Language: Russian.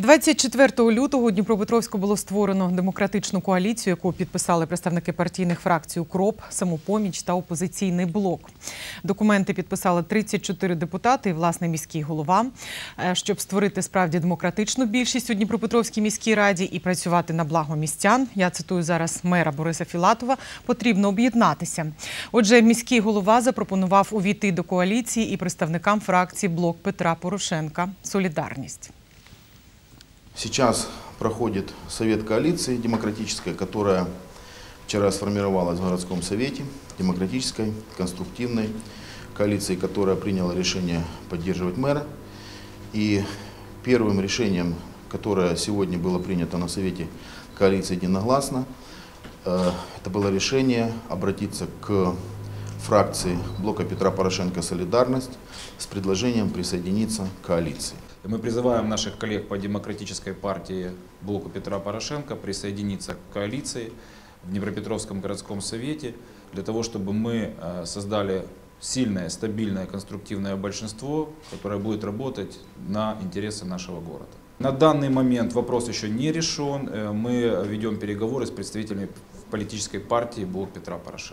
24 лютого у Дніпропетровську було створено демократичну коаліцію, яку підписали представники партійних фракцій «Укроп», «Самопоміч» та «Опозиційний блок». Документи підписали 34 депутати і, власне, міський голова. Е, Щоб створити справді демократичну більшість у Дніпропетровській міській раді і працювати на благо містян, я цитую зараз мера Бориса Філатова, потрібно об'єднатися. Отже, міський голова запропонував увійти до коаліції і представникам фракції «Блок Петра Порошенка» «Солідарність». Сейчас проходит Совет коалиции демократической, которая вчера сформировалась в городском совете, демократической, конструктивной коалиции, которая приняла решение поддерживать мэра. И первым решением, которое сегодня было принято на Совете коалиции единогласно, э, это было решение обратиться к фракции блока Петра Порошенко «Солидарность» с предложением присоединиться к коалиции. Мы призываем наших коллег по демократической партии блоку Петра Порошенко присоединиться к коалиции в Днепропетровском городском совете для того, чтобы мы э, создали сильное, стабильное, конструктивное большинство, которое будет работать на интересы нашего города. На данный момент вопрос еще не решен. Э, Мы ведем переговоры с представителями политической партии блок Петра Порошенко.